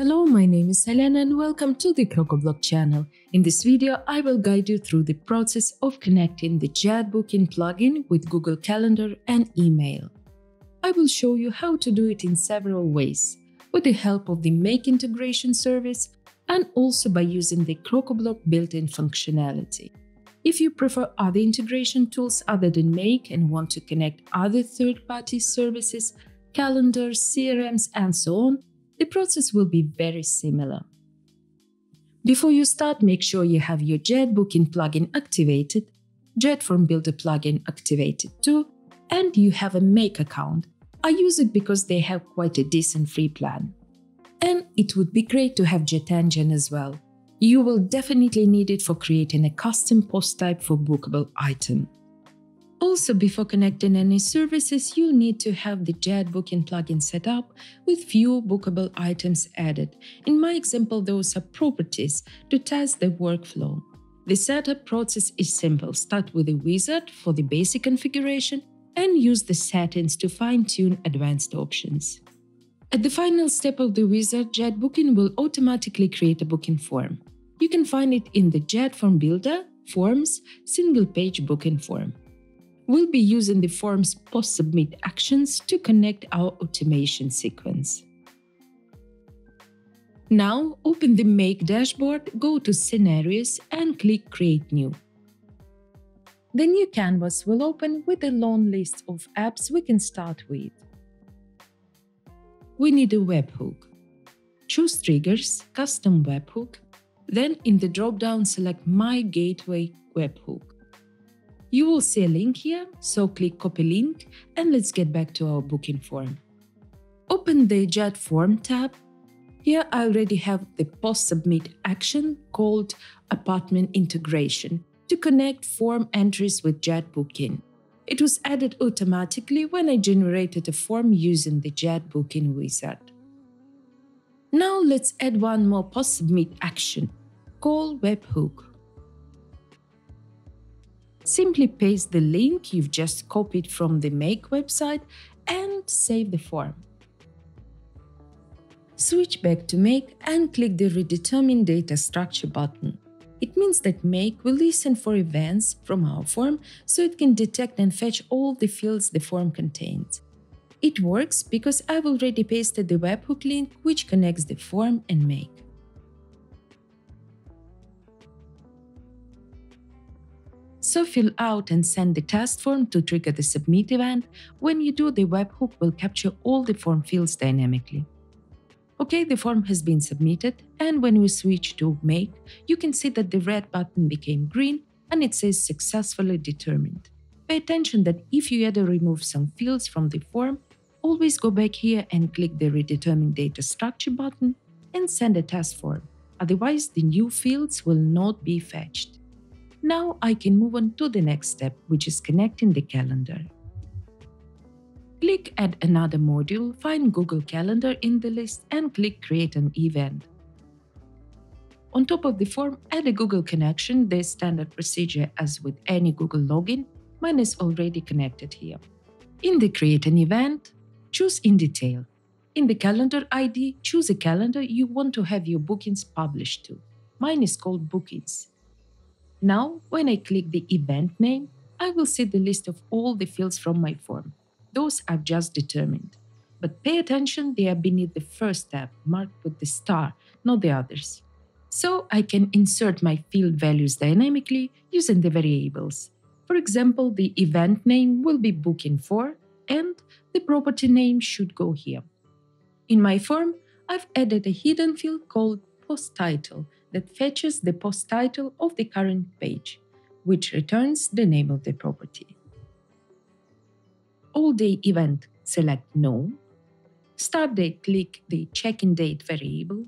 Hello, my name is Helena and welcome to the CrocoBlock channel. In this video, I will guide you through the process of connecting the JetBooking plugin with Google Calendar and email. I will show you how to do it in several ways, with the help of the Make integration service and also by using the CrocoBlock built-in functionality. If you prefer other integration tools other than Make and want to connect other third-party services, calendars, CRMs, and so on, the process will be very similar. Before you start, make sure you have your JetBooking plugin activated, JetForm Builder plugin activated too, and you have a Make account. I use it because they have quite a decent free plan. And it would be great to have JetEngine as well. You will definitely need it for creating a custom post type for bookable item. Also, before connecting any services, you'll need to have the JetBooking plugin set up with few bookable items added. In my example, those are properties to test the workflow. The setup process is simple. Start with a wizard for the basic configuration and use the settings to fine-tune advanced options. At the final step of the wizard, JetBooking will automatically create a booking form. You can find it in the JetForm Builder, Forms, single-page booking form. We'll be using the form's post-submit actions to connect our automation sequence. Now, open the Make dashboard, go to Scenarios and click Create New. The new canvas will open with a long list of apps we can start with. We need a webhook. Choose Triggers, Custom Webhook, then in the drop-down select My Gateway Webhook. You will see a link here, so click copy link and let's get back to our booking form. Open the Jet Form tab. Here I already have the post-submit action called Apartment Integration to connect form entries with Jet Booking. It was added automatically when I generated a form using the Jet Booking wizard. Now let's add one more post-submit action, call webhook. Simply paste the link you've just copied from the Make website and save the form. Switch back to Make and click the Redetermine Data Structure button. It means that Make will listen for events from our form so it can detect and fetch all the fields the form contains. It works because I've already pasted the webhook link which connects the form and Make. So fill out and send the test form to trigger the submit event. When you do, the webhook will capture all the form fields dynamically. Okay, the form has been submitted, and when we switch to Make, you can see that the red button became green and it says Successfully Determined. Pay attention that if you add or remove some fields from the form, always go back here and click the Redetermine Data Structure button and send a test form. Otherwise, the new fields will not be fetched. Now I can move on to the next step, which is connecting the calendar. Click Add another module, find Google Calendar in the list and click Create an event. On top of the form, add a Google connection, the standard procedure as with any Google login. Mine is already connected here. In the Create an event, choose In Detail. In the Calendar ID, choose a calendar you want to have your bookings published to. Mine is called Bookings. Now, when I click the event name, I will see the list of all the fields from my form. Those I've just determined. But pay attention, they are beneath the first tab, marked with the star, not the others. So I can insert my field values dynamically using the variables. For example, the event name will be booking for, and the property name should go here. In my form, I've added a hidden field called post title that fetches the post title of the current page, which returns the name of the property. All day event, select No. Start date, click the check-in date variable.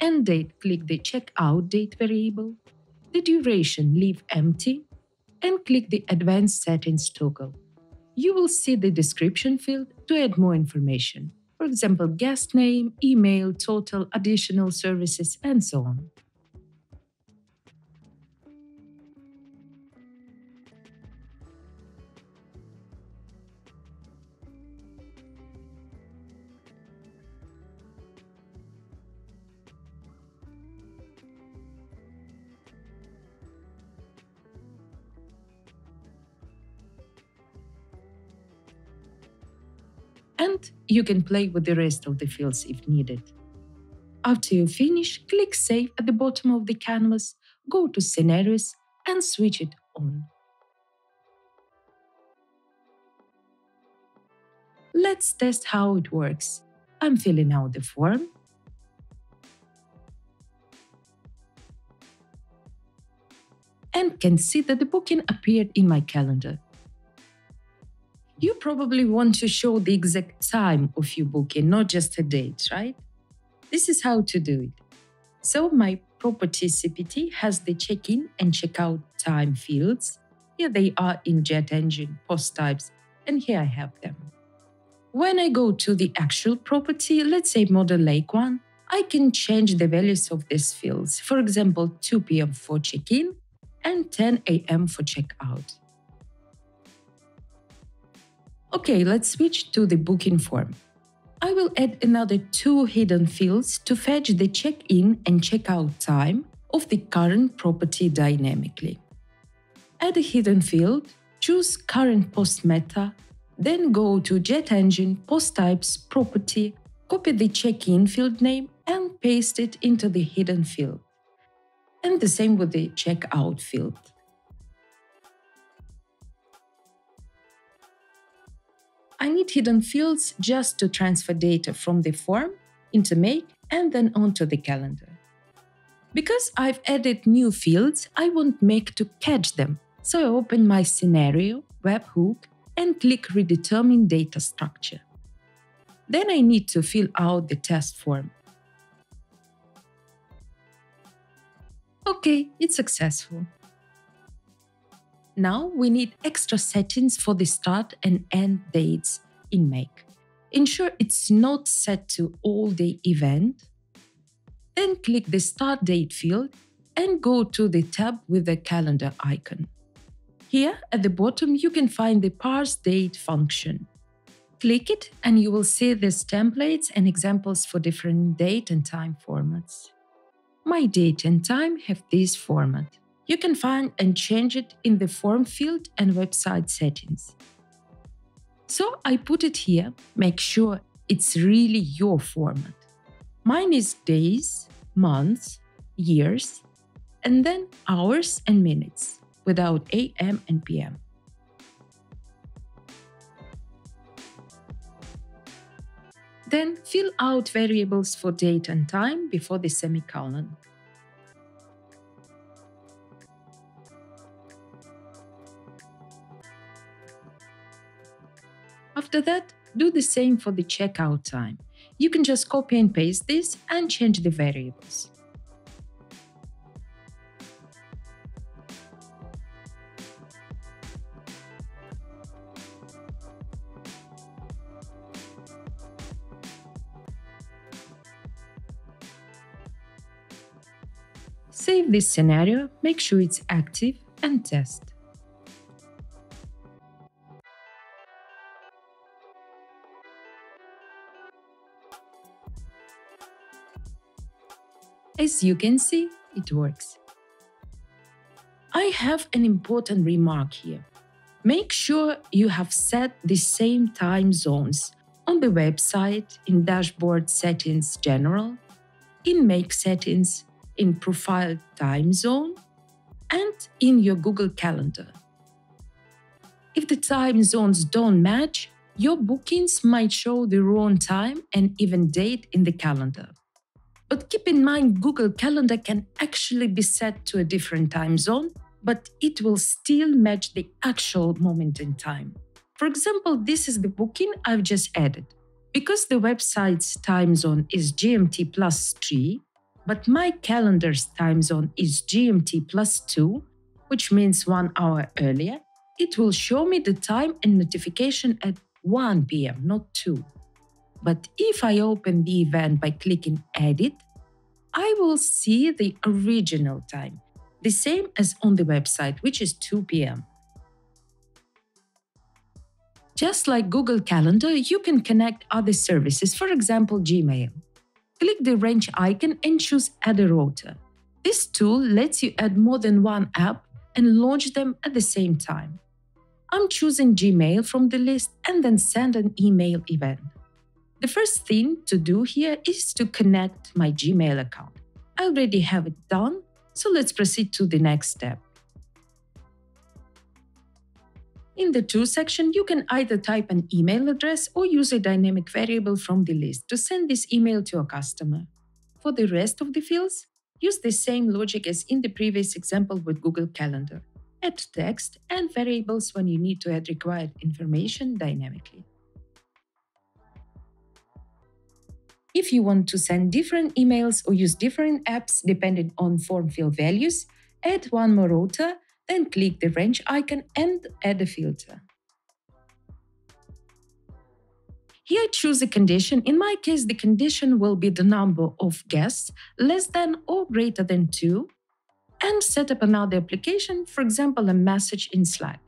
End date, click the checkout date variable. The duration, leave empty. And click the Advanced Settings toggle. You will see the description field to add more information. For example, guest name, email, total, additional services, and so on. You can play with the rest of the fields if needed. After you finish, click Save at the bottom of the canvas, go to Scenarios and switch it on. Let's test how it works. I'm filling out the form. And can see that the booking appeared in my calendar. You probably want to show the exact time of your booking, not just a date, right? This is how to do it. So my property CPT has the check-in and check-out time fields. Here they are in Jet Engine post types, and here I have them. When I go to the actual property, let's say Model Lake one, I can change the values of these fields. For example, 2 p.m. for check-in and 10 a.m. for check-out. Okay, let's switch to the booking form. I will add another two hidden fields to fetch the check-in and check-out time of the current property dynamically. Add a hidden field, choose current post meta, then go to Jet Engine Post Types property, copy the check-in field name and paste it into the hidden field. And the same with the checkout field. I need hidden fields just to transfer data from the form into Make and then onto the calendar. Because I've added new fields, I want Make to catch them. So I open my scenario, webhook, and click Redetermine Data Structure. Then I need to fill out the test form. Okay, it's successful. Now we need extra settings for the start and end dates in Make. Ensure it's not set to all day event. Then click the start date field and go to the tab with the calendar icon. Here at the bottom, you can find the parse date function. Click it and you will see these templates and examples for different date and time formats. My date and time have this format. You can find and change it in the form field and website settings. So I put it here, make sure it's really your format. Mine is days, months, years, and then hours and minutes without AM and PM. Then fill out variables for date and time before the semicolon. After that, do the same for the checkout time. You can just copy and paste this and change the variables. Save this scenario, make sure it's active, and test. As you can see, it works. I have an important remark here. Make sure you have set the same time zones on the website, in Dashboard Settings General, in Make Settings, in Profile Time Zone, and in your Google Calendar. If the time zones don't match, your bookings might show the wrong time and even date in the calendar. But keep in mind, Google Calendar can actually be set to a different time zone, but it will still match the actual moment in time. For example, this is the booking I've just added. Because the website's time zone is GMT plus 3, but my calendar's time zone is GMT plus 2, which means one hour earlier, it will show me the time and notification at 1 p.m., not 2. But if I open the event by clicking Edit, I will see the original time, the same as on the website, which is 2 p.m. Just like Google Calendar, you can connect other services, for example, Gmail. Click the wrench icon and choose Add a Router. This tool lets you add more than one app and launch them at the same time. I'm choosing Gmail from the list and then send an email event. The first thing to do here is to connect my Gmail account. I already have it done, so let's proceed to the next step. In the To section, you can either type an email address or use a dynamic variable from the list to send this email to a customer. For the rest of the fields, use the same logic as in the previous example with Google Calendar. Add text and variables when you need to add required information dynamically. If you want to send different emails or use different apps depending on form field values, add one more router, then click the range icon and add a filter. Here I choose a condition. In my case, the condition will be the number of guests less than or greater than 2 and set up another application, for example, a message in Slack.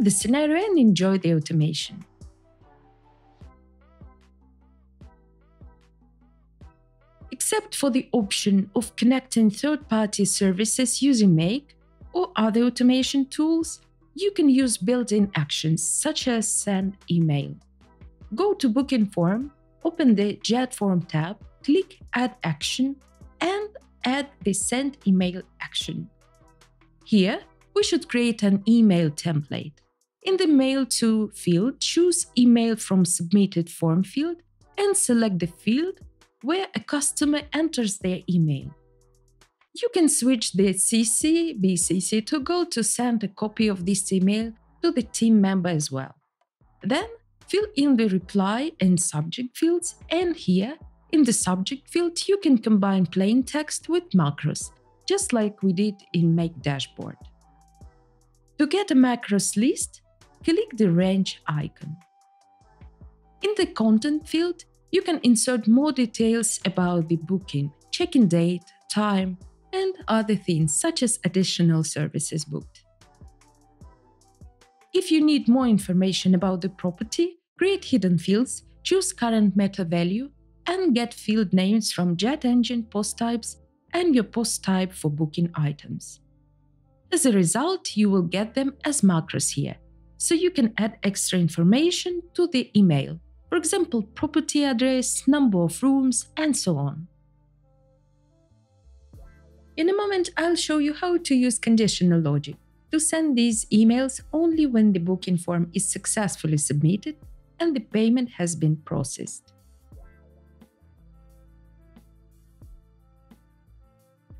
The scenario and enjoy the automation. Except for the option of connecting third-party services using Make or other automation tools, you can use built-in actions such as send email. Go to booking form, open the JetForm tab, click Add Action, and add the Send Email action. Here, we should create an email template. In the Mail to field, choose Email from Submitted Form field and select the field where a customer enters their email. You can switch the CC BCC toggle to send a copy of this email to the team member as well. Then fill in the reply and subject fields, and here in the subject field, you can combine plain text with macros, just like we did in Make Dashboard. To get a macros list, click the range icon. In the content field, you can insert more details about the booking, check-in date, time, and other things such as additional services booked. If you need more information about the property, create hidden fields, choose current meta value, and get field names from Jet Engine post types and your post type for booking items. As a result, you will get them as macros here, so you can add extra information to the email, for example, property address, number of rooms, and so on. In a moment, I'll show you how to use conditional logic to send these emails only when the booking form is successfully submitted and the payment has been processed.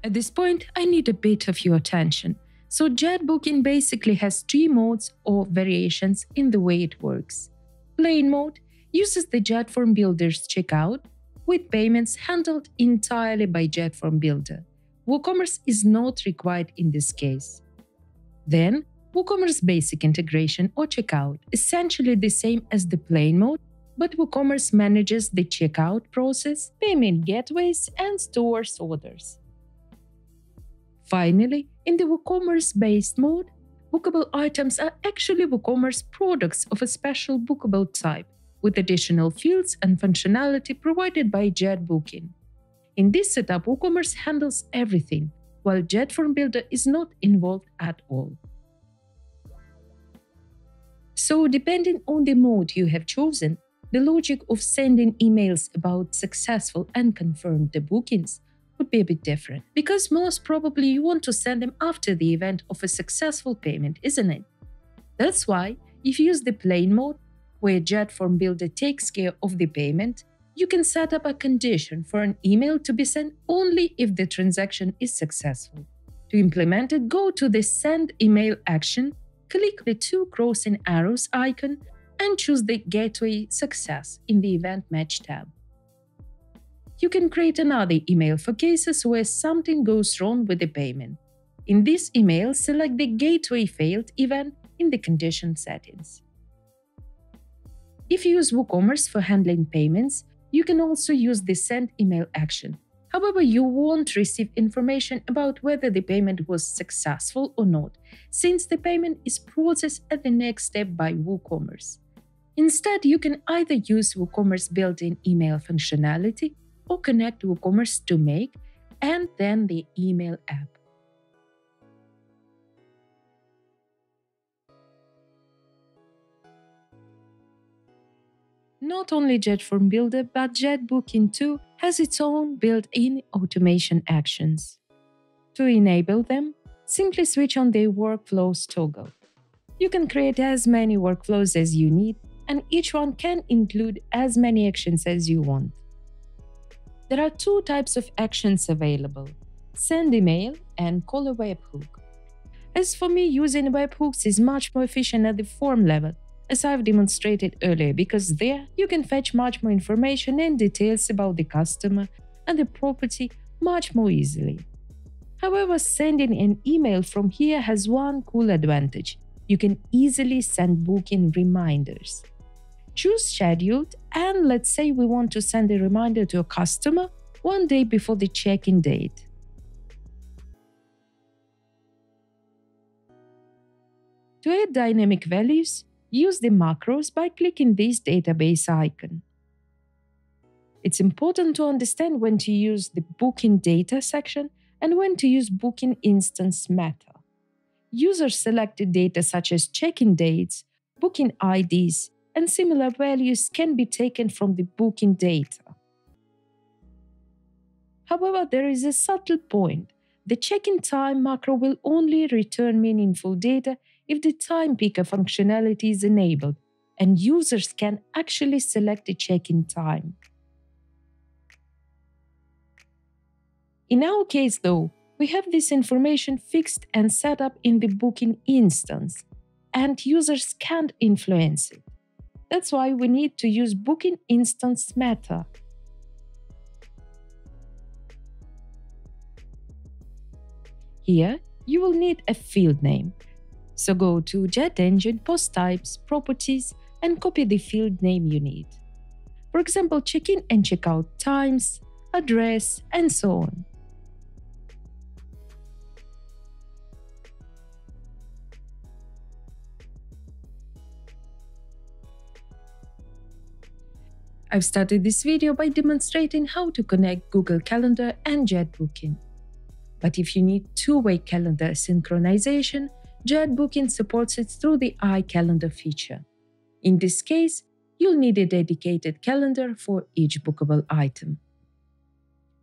At this point, I need a bit of your attention so jet booking basically has three modes or variations in the way it works. Plain mode uses the JetForm Builder's checkout, with payments handled entirely by JetForm Builder. WooCommerce is not required in this case. Then, WooCommerce Basic Integration or Checkout, essentially the same as the plain mode, but WooCommerce manages the checkout process, payment gateways, and stores orders. Finally, in the WooCommerce based mode, bookable items are actually WooCommerce products of a special bookable type, with additional fields and functionality provided by JetBooking. In this setup, WooCommerce handles everything, while JetForm Builder is not involved at all. So, depending on the mode you have chosen, the logic of sending emails about successful and confirmed bookings would be a bit different because most probably you want to send them after the event of a successful payment, isn't it? That's why, if you use the plain mode, where JetForm Builder takes care of the payment, you can set up a condition for an email to be sent only if the transaction is successful. To implement it, go to the Send Email action, click the two crossing arrows icon, and choose the Gateway Success in the Event Match tab you can create another email for cases where something goes wrong with the payment. In this email, select the Gateway Failed event in the condition settings. If you use WooCommerce for handling payments, you can also use the Send Email action. However, you won't receive information about whether the payment was successful or not, since the payment is processed at the next step by WooCommerce. Instead, you can either use WooCommerce built in email functionality or connect WooCommerce to Make and then the email app. Not only JetForm Builder, but JetBooking too has its own built-in automation actions. To enable them, simply switch on the Workflows toggle. You can create as many workflows as you need, and each one can include as many actions as you want. There are two types of actions available send email and call a webhook. As for me, using webhooks is much more efficient at the form level as I've demonstrated earlier, because there you can fetch much more information and details about the customer and the property much more easily. However, sending an email from here has one cool advantage. You can easily send booking reminders. Choose scheduled and let's say we want to send a reminder to a customer one day before the check-in date. To add dynamic values, use the macros by clicking this database icon. It's important to understand when to use the booking data section and when to use booking instance meta. User selected data such as check-in dates, booking IDs, and similar values can be taken from the booking data. However, there is a subtle point. The check-in time macro will only return meaningful data if the time picker functionality is enabled and users can actually select the check-in time. In our case, though, we have this information fixed and set up in the booking instance, and users can't influence it. That's why we need to use booking instance meta. Here, you will need a field name, so go to Jet Engine, Post Types, Properties, and copy the field name you need. For example, check-in and check-out times, address, and so on. I've started this video by demonstrating how to connect Google Calendar and JetBooking. But if you need two-way calendar synchronization, JetBooking supports it through the iCalendar feature. In this case, you'll need a dedicated calendar for each bookable item.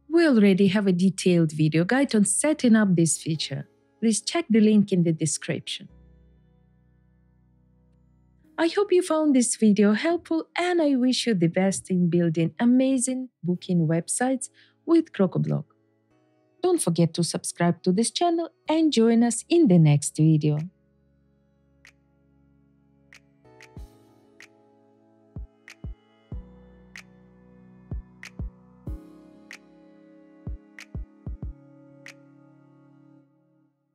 We already have a detailed video guide on setting up this feature. Please check the link in the description. I hope you found this video helpful and I wish you the best in building amazing booking websites with CrocoBlock. Don't forget to subscribe to this channel and join us in the next video.